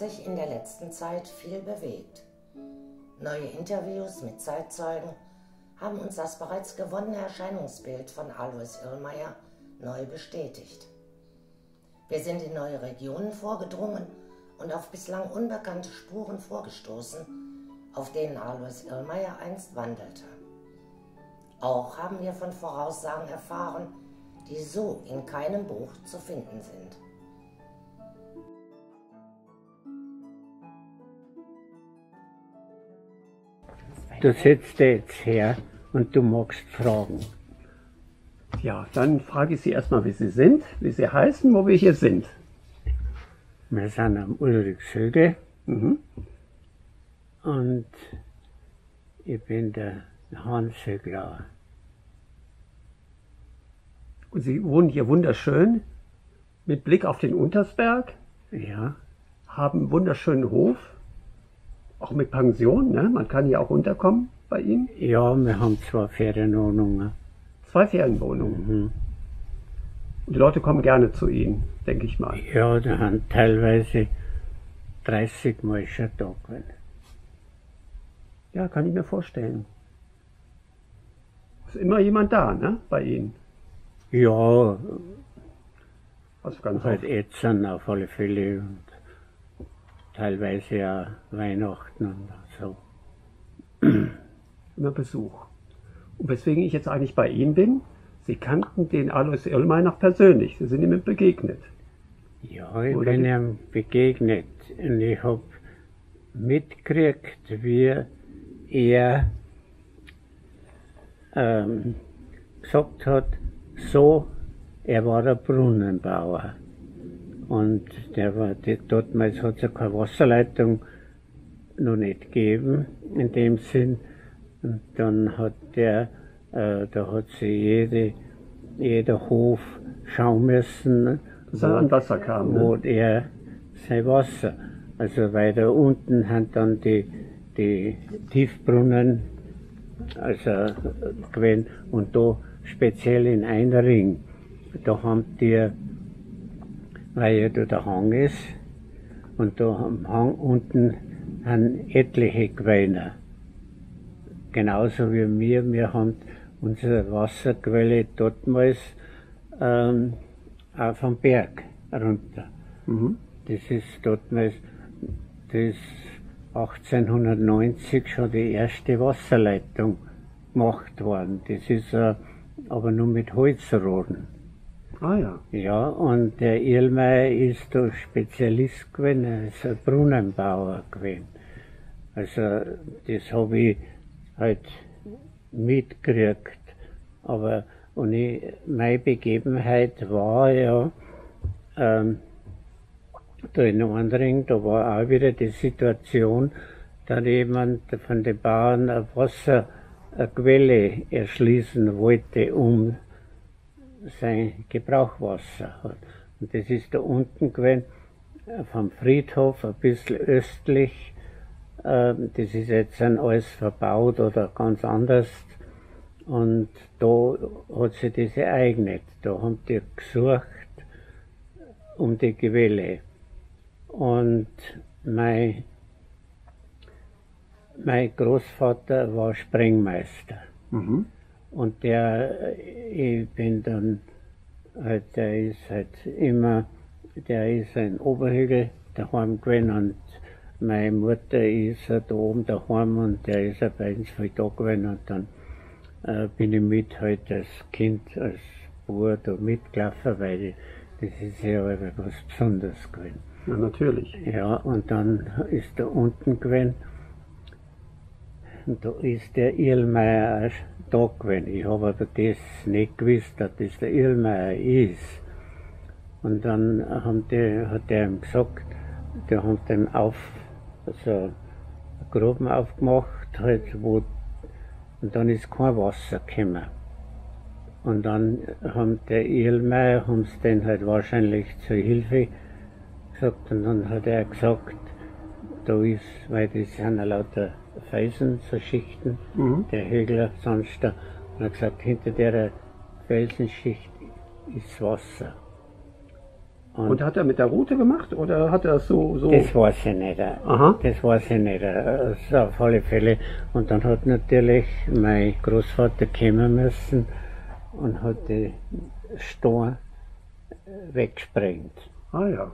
Sich in der letzten Zeit viel bewegt. Neue Interviews mit Zeitzeugen haben uns das bereits gewonnene Erscheinungsbild von Alois Irlmeier neu bestätigt. Wir sind in neue Regionen vorgedrungen und auf bislang unbekannte Spuren vorgestoßen, auf denen Alois Irlmeier einst wandelte. Auch haben wir von Voraussagen erfahren, die so in keinem Buch zu finden sind. Du sitzt jetzt her und du magst fragen. Ja, dann frage ich Sie erstmal, wie Sie sind, wie Sie heißen, wo wir hier sind. Wir sind am Ulrichshöge mhm. und ich bin der Hans Höglauer. Und Sie wohnen hier wunderschön mit Blick auf den Untersberg. Ja. Haben einen wunderschönen Hof, auch mit Pension, ne? Man kann hier auch unterkommen bei Ihnen. Ja, wir haben zwei Ferienwohnungen. Zwei Ferienwohnungen. Mhm. Und die Leute kommen gerne zu Ihnen, denke ich mal. Ja, da haben teilweise 30 Mal schon da gewesen. Ja, kann ich mir vorstellen. Ist immer jemand da, ne, bei Ihnen? Ja, also ganz halt Ätzern auf alle Fälle und teilweise ja Weihnachten und so. Immer Besuch. Und weswegen ich jetzt eigentlich bei Ihnen bin, Sie kannten den Alois Irlmeier noch persönlich, Sie sind ihm begegnet. Ja, ich Oder bin ihm begegnet und ich habe mitgekriegt, wie er ähm, gesagt hat, so, er war ein Brunnenbauer. Und der war, damals hat es ja keine Wasserleitung noch nicht gegeben, in dem Sinn. Und dann hat der, äh, da hat sich jede, jeder Hof schauen müssen, wo, an Wasser kam, ne? wo er sein Wasser. Also weiter unten haben dann die, die Tiefbrunnen, also gewesen, und da speziell in Einring, da haben die, weil ja da der Hang ist, und da am Hang unten haben etliche Quellen. Genauso wie wir, wir haben unsere Wasserquelle dortmals ähm, auch vom Berg runter. Mhm. Das ist dortmals, das 1890 schon die erste Wasserleitung gemacht worden. Das ist äh, aber nur mit Holzrohren. Ah ja. Ja, und der Irlmeier ist da Spezialist gewesen, er ist ein Brunnenbauer gewesen. Also das habe ich halt mitgekriegt. Aber und ich, meine Begebenheit war ja, ähm, da in Andring, da war auch wieder die Situation, dass jemand von den Bauern eine Quelle erschließen wollte, um sein Gebrauchwasser. Und das ist da unten gewesen, vom Friedhof, ein bisschen östlich. Ähm, das ist jetzt alles verbaut oder ganz anders. Und da hat sich das ereignet. Da haben die gesucht um die Quelle. Und mein mein Großvater war Sprengmeister. Mhm. Und der, ich bin dann, halt, der ist halt immer, der ist ein Oberhügel daheim gewesen und meine Mutter ist da oben daheim und der ist ja bei uns halt da gewesen und dann äh, bin ich mit halt als Kind, als Bub da mitgelaufen, weil ich, das ist ja was Besonderes gewesen. Ja, natürlich. Ja, und dann ist da unten gewesen und da ist der Irlmeier da gewesen. Ich habe aber das nicht gewusst, dass das der Irlmeier ist. Und dann haben die, hat der ihm gesagt, die haben dem auf, also Gruben aufgemacht, halt, wo, und dann ist kein Wasser gekommen. Und dann haben der Irlmeier, haben sie den halt wahrscheinlich zur Hilfe gesagt, und dann hat er gesagt, da ist, weil das sind ja lauter Felsen zu schichten, mhm. der Hügel sonst da. Und hat gesagt, hinter der Felsenschicht ist Wasser. Und, und, hat er mit der Route gemacht oder hat er das so, so? Das weiß ich nicht. Aha. Das weiß ich nicht. Also auf alle Fälle. Und dann hat natürlich mein Großvater kommen müssen und hat die Stor weggesprengt. Ah ja.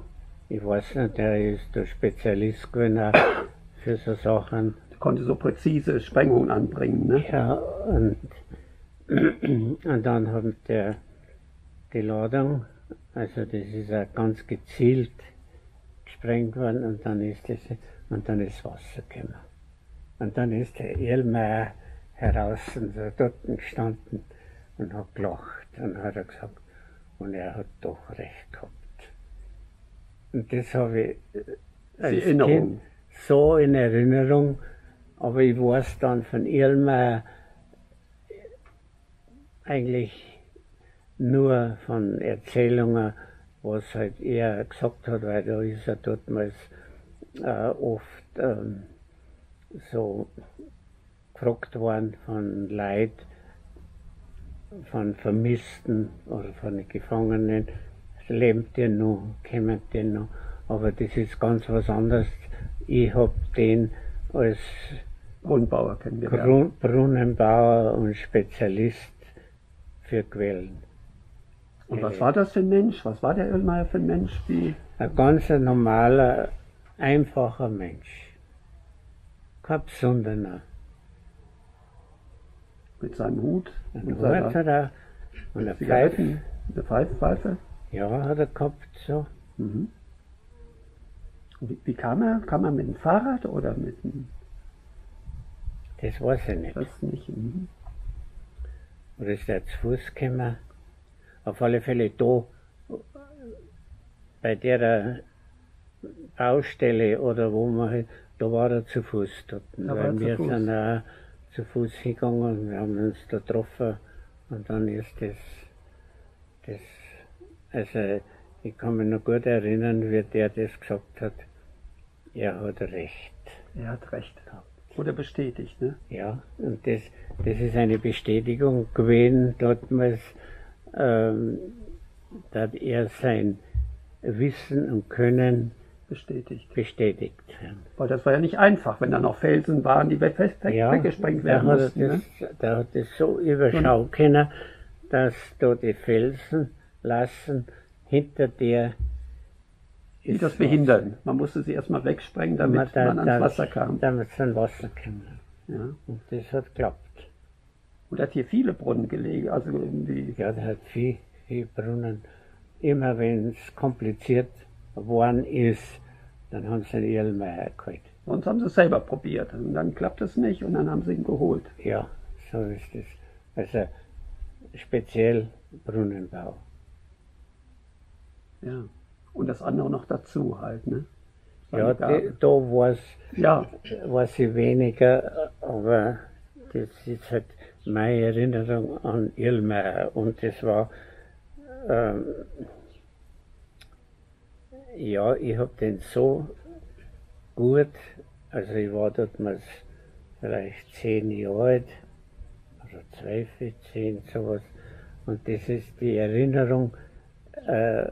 Ich weiß nicht, der ist der Spezialist gewesen für so Sachen. Konnte so präzise Sprengungen anbringen, ne? Ja, und, und dann hat der die Ladung also das ist auch ganz gezielt gesprengt worden und dann ist das, und dann ist Wasser gekommen. Und dann ist der Erlmeier heraus und so dort gestanden und hat gelacht und hat er gesagt, und er hat doch recht gehabt. Und das habe ich äh, als Kind so in Erinnerung, aber ich weiß dann von Erlmeier eigentlich nur von Erzählungen, was halt er gesagt hat, weil da ist er dortmals äh, oft ähm, so gefragt worden von Leid, von Vermissten oder von Gefangenen, lebt ihr noch, kommt ihr noch, aber das ist ganz was anderes. Ich habe den als Brunnenbauer kennengelernt. Brunnenbauer und Spezialist für Quellen. Und was war das für ein Mensch? Was war der Irlmeier für ein Mensch? Wie? Ein ganz normaler, einfacher Mensch. Kein besonderer. Mit seinem Hut? Ein Hut hat er. Und eine Pfeife. Eine Pfeife? Ja, hat er gehabt, so. Mhm. Wie, wie, kam er? Kam er mit dem Fahrrad oder mit dem. Das weiß ich nicht. Das nicht. Mhm. Oder ist er zu Fuß gekommen? auf alle Fälle da bei der Baustelle oder wo man, da war er zu Fuß dort. weil wir Fuß. sind auch zu Fuß hingegangen und wir haben uns da getroffen und dann ist das, das, also ich kann mich noch gut erinnern, wie der das gesagt hat. Er hat recht. Er hat recht gehabt. Oder bestätigt, ne? Ja, und das, das ist eine Bestätigung gewesen, damals, ähm, dass er sein Wissen und Können bestätigt. bestätigt. Weil das war ja nicht einfach, wenn da noch Felsen waren, die weg, weg, ja, weggesprengt werden der mussten. Hat das, ne? Der hat das so überschauen können, dass da die Felsen lassen hinter der die das behindern. Man musste sie erstmal wegsprengen, damit man, da, man ans Wasser kam. Damit es ans Wasser kam. Ja. Und das hat geklappt. Und hat hier viele Brunnen gelegen. Also irgendwie ja, der hat viele, viele Brunnen. Immer wenn es kompliziert geworden ist, dann haben sie den Erlmeier geholt. Sonst haben sie es selber probiert. Und dann klappt es nicht und dann haben sie ihn geholt. Ja, so ist es. Also speziell Brunnenbau. Ja. Und das andere noch dazu halt, ne? Ja, die, da war es ja. weniger, aber das ist halt meine Erinnerung an Irlmeier und das war, ähm, ja, ich habe den so gut, also ich war dort mal vielleicht zehn Jahre alt, oder zwölf, zehn, sowas, und das ist die Erinnerung, äh,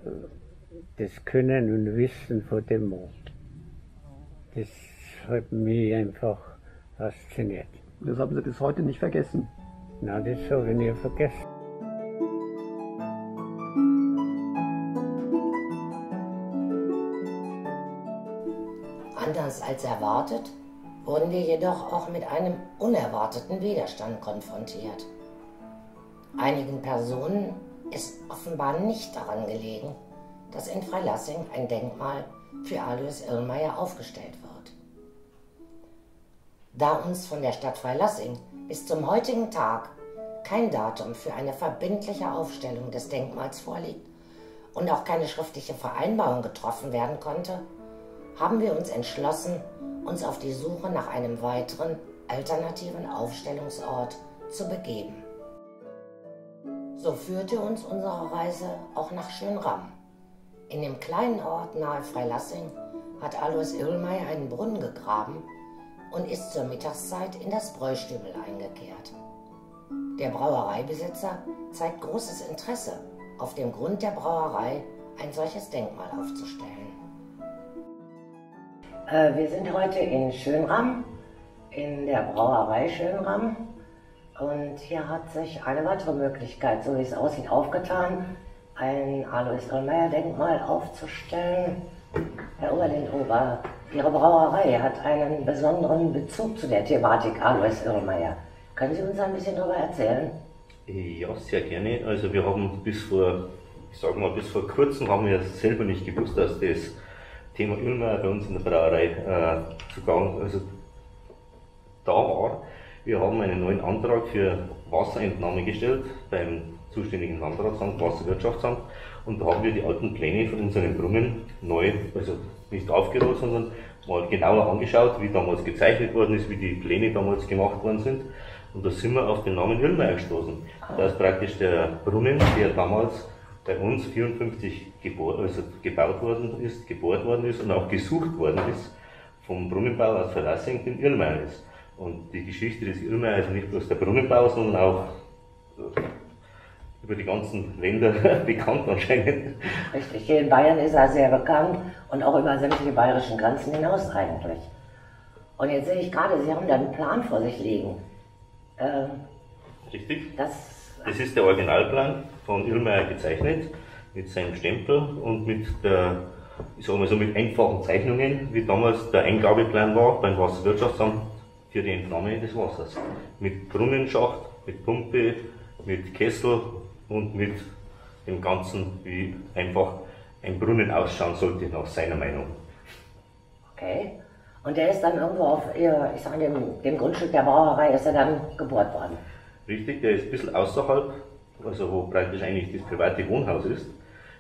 das Können und Wissen von dem Mann. Das hat mich einfach fasziniert. Das haben Sie bis heute nicht vergessen. Na, das habe ich nie vergessen. Anders als erwartet, wurden wir jedoch auch mit einem unerwarteten Widerstand konfrontiert. Einigen Personen ist offenbar nicht daran gelegen, dass in Freilassing ein Denkmal für Alois Irlmeier aufgestellt wird. Da uns von der Stadt Freilassing bis zum heutigen Tag kein Datum für eine verbindliche Aufstellung des Denkmals vorliegt und auch keine schriftliche Vereinbarung getroffen werden konnte, haben wir uns entschlossen, uns auf die Suche nach einem weiteren alternativen Aufstellungsort zu begeben. So führte uns unsere Reise auch nach Schönramm. In dem kleinen Ort nahe Freilassing hat Alois Irlmeier einen Brunnen gegraben und ist zur Mittagszeit in das Bräustübel eingekehrt. Der Brauereibesitzer zeigt großes Interesse, auf dem Grund der Brauerei ein solches Denkmal aufzustellen. Äh, wir sind heute in Schönram, in der Brauerei Schönram. Und hier hat sich eine weitere Möglichkeit, so wie es aussieht, aufgetan, ein Alois Ollmeier Denkmal aufzustellen. Herr Oberlindhuber, Ihre Brauerei hat einen besonderen Bezug zu der Thematik Alois Irlmeier. Können Sie uns ein bisschen darüber erzählen? Ja, sehr gerne. Also wir haben bis vor, ich sage mal, bis vor kurzem haben wir selber nicht gewusst, dass das Thema Irlmeier bei uns in der Brauerei äh, zugang, also da war. Wir haben einen neuen Antrag für Wasserentnahme gestellt beim zuständigen Landratsamt, Wasserwirtschaftsamt. Und da haben wir die alten Pläne von unseren Brunnen neu, also nicht aufgerollt, sondern mal genauer angeschaut, wie damals gezeichnet worden ist, wie die Pläne damals gemacht worden sind. Und da sind wir auf den Namen Irlmeier gestoßen. Da ist praktisch der Brunnen, der damals bei uns 54 gebohrt, also gebaut worden ist, gebohrt worden ist und auch gesucht worden ist vom Brunnenbau aus Verlassing, den Irlmeier ist. Und die Geschichte des Irlmeier ist nicht bloß der Brunnenbau, sondern auch über die ganzen Länder bekannt anscheinend. Richtig, hier in Bayern ist er sehr bekannt und auch über sämtliche bayerischen Grenzen hinaus eigentlich. Und jetzt sehe ich gerade, Sie haben da einen Plan vor sich liegen. Ähm, Richtig. Das, das ist der Originalplan von Irlmeier gezeichnet, mit seinem Stempel und mit der, ich sage mal so, mit einfachen Zeichnungen, wie damals der Eingabeplan war beim Wasserwirtschaftsamt für die Entnahme des Wassers. Mit Brunnenschacht, mit Pumpe, mit Kessel und mit dem Ganzen, wie einfach ein Brunnen ausschauen sollte, nach seiner Meinung. Okay. Und der ist dann irgendwo auf, ich sage, dem, dem Grundstück der Brauerei ist er dann gebohrt worden? Richtig, der ist ein bisschen außerhalb, also wo praktisch eigentlich das private Wohnhaus ist,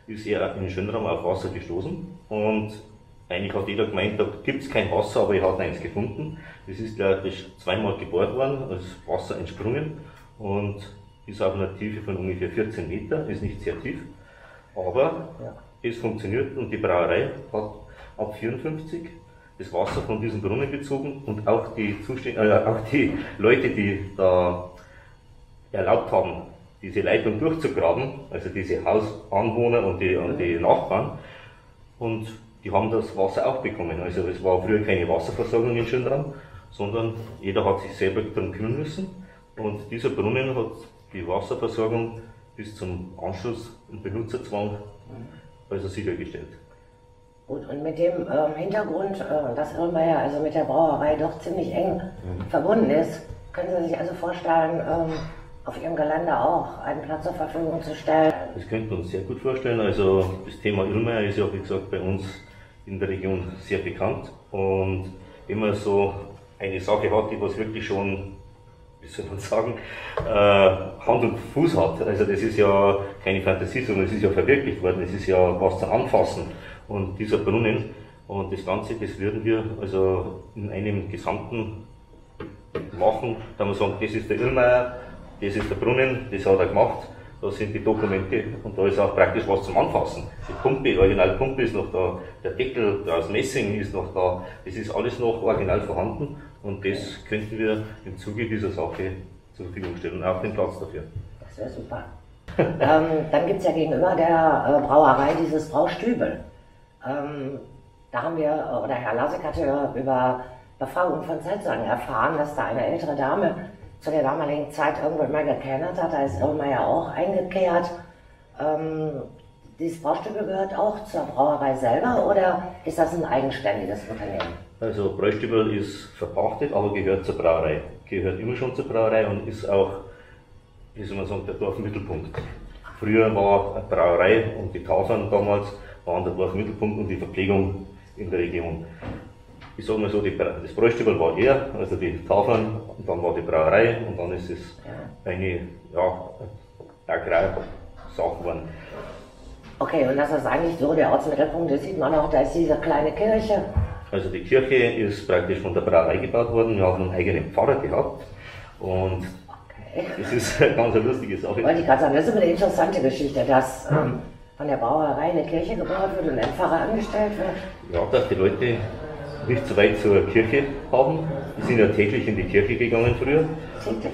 ist er in Schönraum auf Wasser gestoßen und eigentlich hat jeder gemeint, da gibt es kein Wasser, aber er hat eins gefunden. Das ist, glaube ich, zweimal gebohrt worden, als Wasser entsprungen und ist auf einer Tiefe von ungefähr 14 Meter, ist nicht sehr tief, aber ja. es funktioniert und die Brauerei hat ab 54 das Wasser von diesem Brunnen bezogen und auch die, Zuständ äh, auch die Leute, die da erlaubt haben, diese Leitung durchzugraben, also diese Hausanwohner und die, und die Nachbarn, und die haben das Wasser auch bekommen. Also es war früher keine Wasserversorgung in Schönraum, sondern jeder hat sich selber darum kümmern müssen. Und dieser Brunnen hat die Wasserversorgung bis zum Anschluss und Benutzerzwang also sichergestellt. Gut, und mit dem ähm, Hintergrund, äh, dass Irlmeier also mit der Brauerei doch ziemlich eng mhm. verbunden ist, können Sie sich also vorstellen, ähm, auf Ihrem Gelände auch einen Platz zur Verfügung zu stellen? Das könnten wir uns sehr gut vorstellen. Also das Thema Irlmeier ist ja, wie gesagt, bei uns in der Region sehr bekannt. Und wenn man so eine Sache hat, die was wirklich schon wie soll man sagen, äh, Hand und Fuß hat. Also das ist ja keine Fantasie, sondern es ist ja verwirklicht worden, es ist ja was zum Anfassen. Und dieser Brunnen und das Ganze, das würden wir also in einem Gesamten machen, da wir sagen, das ist der Irrmeier, das ist der Brunnen, das hat er gemacht, da sind die Dokumente und da ist auch praktisch was zum Anfassen. Die Pumpe, die Originalpumpe ist noch da, der Deckel aus Messing ist noch da, das ist alles noch original vorhanden und das könnten wir im Zuge dieser Sache zur Verfügung stellen und auch den Platz dafür. Das wäre super. ähm, dann gibt es ja gegenüber der äh, Brauerei dieses Braustübel. Ähm, da haben wir, oder Herr Lasek hatte über Befragung von Zeitzeugen erfahren, dass da eine ältere Dame zu der damaligen Zeit irgendwann mal gekennert hat. Da ist Irma ja auch eingekehrt. Ähm, dieses Braustübel gehört auch zur Brauerei selber oder ist das ein eigenständiges Unternehmen? Also Bräustübel ist verpachtet, aber gehört zur Brauerei. Gehört immer schon zur Brauerei und ist auch, wie soll man sagen, der Dorfmittelpunkt. Früher war eine Brauerei und die Tafeln damals waren der Dorfmittelpunkt und die Verpflegung in der Region. Ich sage mal so, die, das Bräustübel war er, also die Tafeln, und dann war die Brauerei und dann ist es eine ja, Agrarsache geworden. Okay, und das ist eigentlich so der Ortsmittelpunkt, das sieht man auch, da ist diese kleine Kirche. Also die Kirche ist praktisch von der Brauerei gebaut worden. Wir haben einen eigenen Pfarrer gehabt. Und okay. das ist eine ganz lustige Sache. Wollte ich gerade sagen, das ist eine interessante Geschichte, dass ähm, von der Brauerei eine Kirche gebaut wird und ein Pfarrer angestellt wird. Ja, dass die Leute nicht so weit zur Kirche haben. Die sind ja täglich in die Kirche gegangen früher.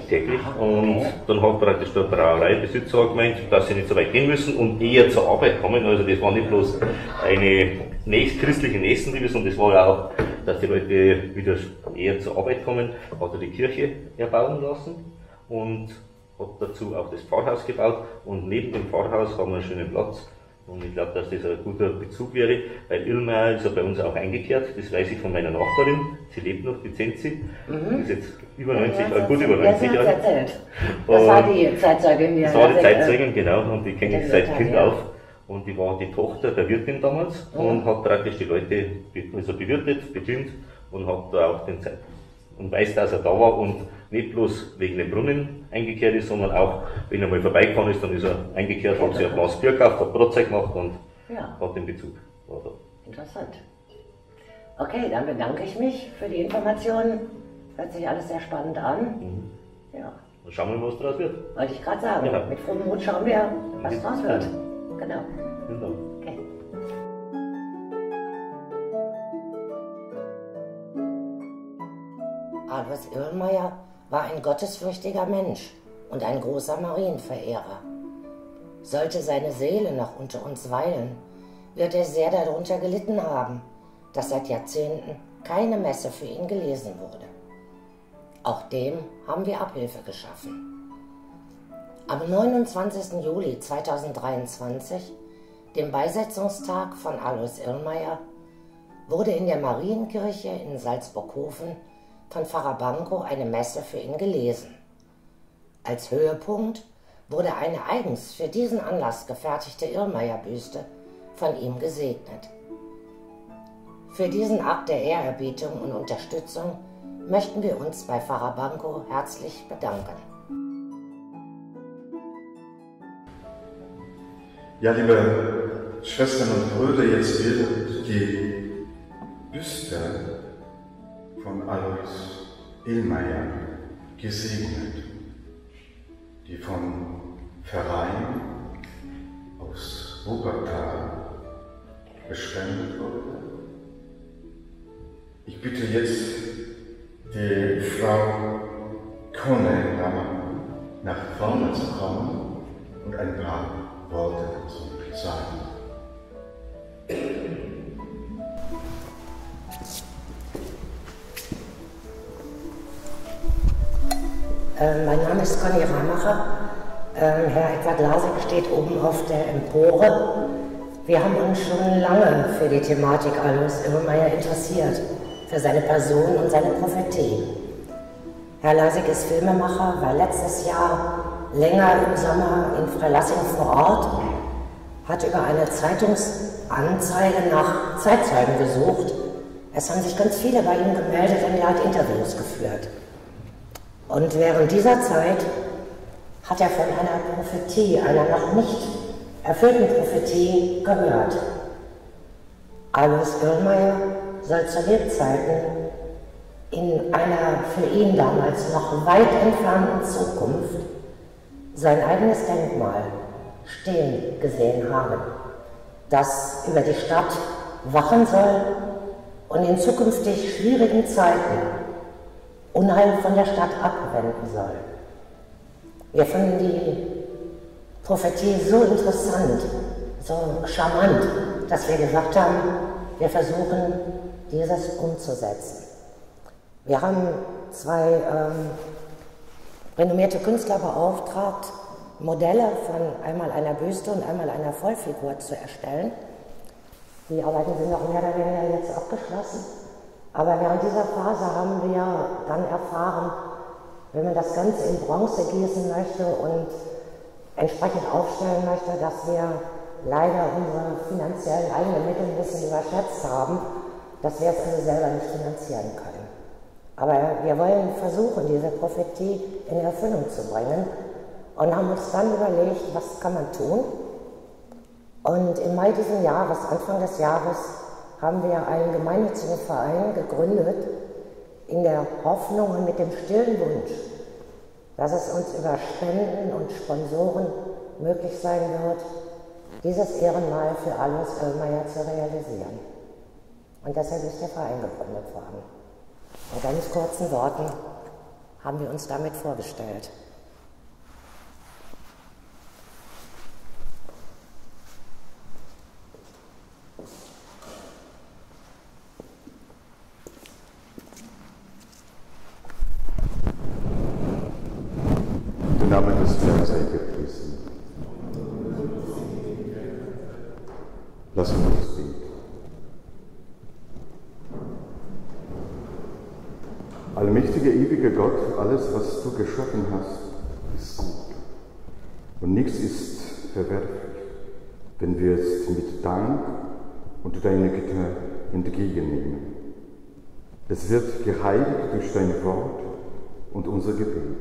Täglich? Und dann hat praktisch der Brauereibesitzer gemeint, dass sie nicht so weit gehen müssen und eher zur Arbeit kommen. Also das war nicht bloß eine nächst, christliche Nächstenliebe, sondern das war ja auch, dass die Leute wieder eher zur Arbeit kommen. Hat er die Kirche erbauen lassen und hat dazu auch das Pfarrhaus gebaut. Und neben dem Pfarrhaus haben wir einen schönen Platz und ich glaube, dass das ein guter Bezug wäre, weil Ilma ist ja bei uns auch eingekehrt, das weiß ich von meiner Nachbarin, sie lebt noch, die Zenzi, mhm. ist jetzt über 90, ja, gut über 90 Jahre. Das war die Zeitzeugin, Das war die Zeitzeugin, genau, und die kenne ich seit Kind ja. auf. Und die war die Tochter der Wirtin damals mhm. und hat praktisch die Leute also bewirtet, bedient und hat da auch den Zeit und weiß, dass er da war und nicht bloß wegen dem Brunnen eingekehrt ist, sondern auch, wenn er mal vorbeigefahren ist, dann ist er eingekehrt, hat sich ein Glas Bier gekauft, hat Brotzeit gemacht und ja. hat den Bezug. Interessant. Okay, dann bedanke ich mich für die Informationen. Hört sich alles sehr spannend an. Mhm. Ja. Dann schauen wir mal, was daraus wird. Wollte ich gerade sagen. Ja. Mit frohem Mut schauen wir, was daraus wird. Genau. genau. Okay. Alois Irlmeier war ein gottesfürchtiger Mensch und ein großer Marienverehrer. Sollte seine Seele noch unter uns weilen, wird er sehr darunter gelitten haben, dass seit Jahrzehnten keine Messe für ihn gelesen wurde. Auch dem haben wir Abhilfe geschaffen. Am 29. Juli 2023, dem Beisetzungstag von Alois Irlmeier, wurde in der Marienkirche in Salzburghofen von Pfarrer Banco eine Messe für ihn gelesen. Als Höhepunkt wurde eine eigens für diesen Anlass gefertigte Irrmeier-Büste von ihm gesegnet. Für diesen Akt der Ehrerbietung und Unterstützung möchten wir uns bei Pfarrer Banco herzlich bedanken. Ja, liebe Schwestern und Brüder, jetzt wird die Büste von Alois Illmeier gesegnet, die vom Verein aus Wuppertal gespendet wurde. Ich bitte jetzt die Frau Konne nach vorne zu kommen und ein paar Worte dazu sagen. Äh, mein Name ist Conny Ramacher. Äh, Herr Edward Lasek steht oben auf der Empore. Wir haben uns schon lange für die Thematik Alois Irrmeier interessiert, für seine Person und seine Prophetie. Herr Lasek ist Filmemacher, war letztes Jahr länger im Sommer in Freilassing vor Ort, hat über eine Zeitungsanzeige nach Zeitzeugen gesucht. Es haben sich ganz viele bei ihm gemeldet und er hat Interviews geführt. Und während dieser Zeit hat er von einer Prophetie, einer noch nicht erfüllten Prophetie gehört. Alois Irlmeier soll zu Lebzeiten in einer für ihn damals noch weit entfernten Zukunft sein eigenes Denkmal stehen gesehen haben, das über die Stadt wachen soll und in zukünftig schwierigen Zeiten Unheil von der Stadt abwenden soll. Wir fanden die Prophetie so interessant, so charmant, dass wir gesagt haben, wir versuchen, dieses umzusetzen. Wir haben zwei ähm, renommierte Künstler beauftragt, Modelle von einmal einer Büste und einmal einer Vollfigur zu erstellen. Die Arbeiten sind noch mehr oder weniger jetzt abgeschlossen. Aber während dieser Phase haben wir dann erfahren, wenn man das Ganze in Bronze gießen möchte und entsprechend aufstellen möchte, dass wir leider unsere finanziellen eigenen Mittel ein bisschen überschätzt haben, dass wir es also selber nicht finanzieren können. Aber wir wollen versuchen, diese Prophetie in Erfüllung zu bringen und haben uns dann überlegt, was kann man tun. Und im Mai dieses Jahres, Anfang des Jahres, haben wir einen gemeinnützigen Verein gegründet, in der Hoffnung und mit dem stillen Wunsch, dass es uns über Spenden und Sponsoren möglich sein wird, dieses Ehrenmal für Alois Oellmeier zu realisieren. Und deshalb ist der Verein gegründet worden. In ganz kurzen Worten haben wir uns damit vorgestellt. Der Name des Herrn sei gepriesen. Lass uns beten. Allmächtiger, ewiger Gott, alles, was du geschaffen hast, ist gut. Und nichts ist verwerflich, wenn wir es mit Dank und deiner Güte entgegennehmen. Es wird geheiligt durch dein Wort und unser Gebet.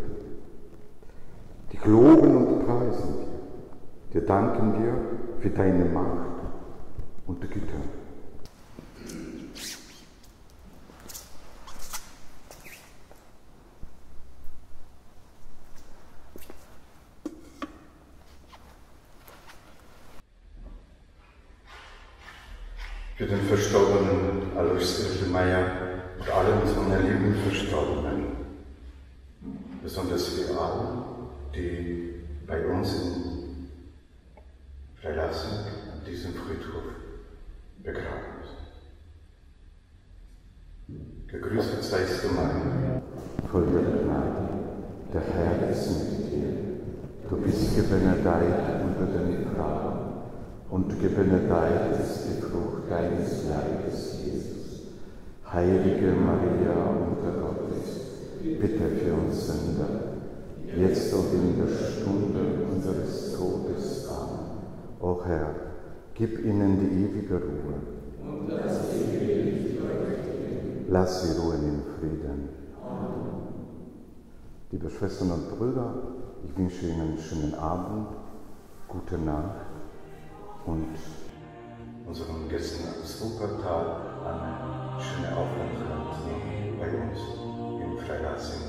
Dich loben und preisen wir. Dir danken wir für deine Macht und Güte. Für den Verstorbenen Alois Irtelmeier und alle unsere lieben Verstorbenen. Besonders für alle, die bei uns in Freilassung an diesem Friedhof begraben sind. Gegrüßet seist du, Maria, voll der Gnade, der Herr ist mit dir. Du bist gebenedeit unter den Frauen und gebenedeit ist die Frucht deines Leibes, Jesus. Heilige Maria, Mutter Gottes, bitte für uns Sünder, jetzt und in der Stunde unseres Todes. Amen. O Herr, gib ihnen die ewige Ruhe. Lass sie ruhen in Frieden. Liebe Schwestern und Brüder, ich wünsche Ihnen einen schönen Abend, gute Nacht und unseren Gästen aus Wuppertal eine schöne Aufenthalt bei uns im Freilassing.